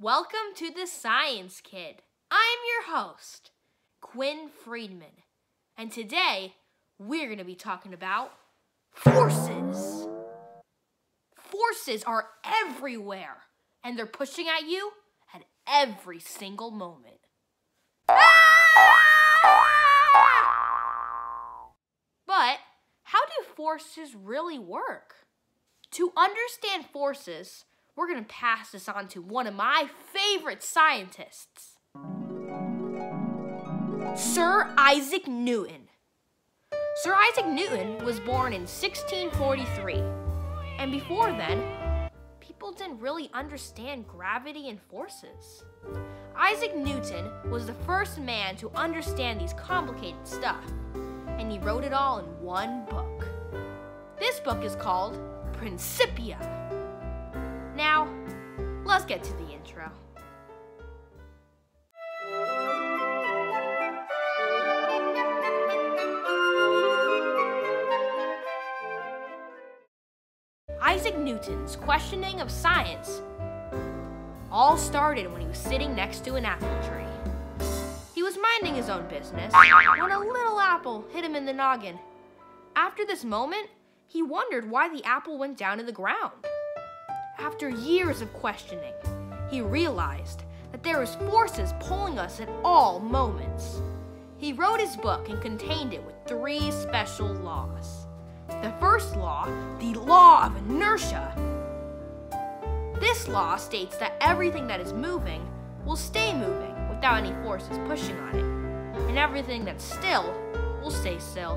Welcome to the Science Kid. I'm your host, Quinn Friedman. And today, we're going to be talking about forces. Forces are everywhere, and they're pushing at you at every single moment. But how do forces really work? To understand forces, we're going to pass this on to one of my favorite scientists, Sir Isaac Newton. Sir Isaac Newton was born in 1643, and before then, people didn't really understand gravity and forces. Isaac Newton was the first man to understand these complicated stuff, and he wrote it all in one book. This book is called Principia. Now, let's get to the intro. Isaac Newton's questioning of science all started when he was sitting next to an apple tree. He was minding his own business when a little apple hit him in the noggin. After this moment, he wondered why the apple went down to the ground. After years of questioning, he realized that there was forces pulling us at all moments. He wrote his book and contained it with three special laws. The first law, the law of inertia. This law states that everything that is moving will stay moving without any forces pushing on it, and everything that's still will stay still.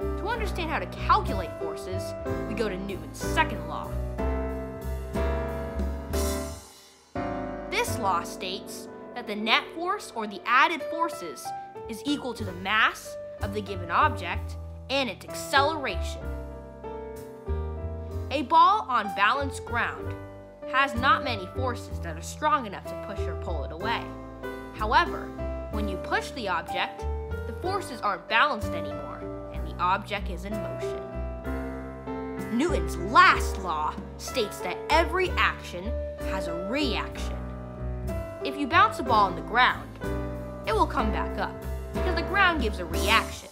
To understand how to calculate forces, we go to Newton's second law. This law states that the net force or the added forces is equal to the mass of the given object and its acceleration. A ball on balanced ground has not many forces that are strong enough to push or pull it away. However, when you push the object, the forces aren't balanced anymore and the object is in motion. Newton's last law states that every action has a reaction. If you bounce a ball on the ground, it will come back up because the ground gives a reaction.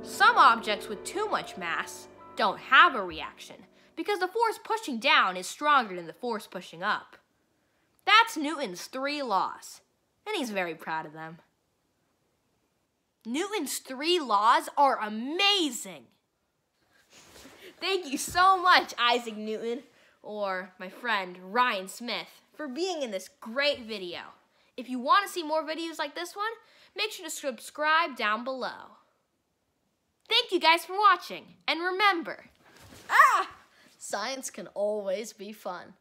Some objects with too much mass don't have a reaction because the force pushing down is stronger than the force pushing up. That's Newton's three laws, and he's very proud of them. Newton's three laws are amazing. Thank you so much, Isaac Newton, or my friend Ryan Smith, for being in this great video. If you want to see more videos like this one, make sure to subscribe down below. Thank you guys for watching, and remember, Ah! Science can always be fun.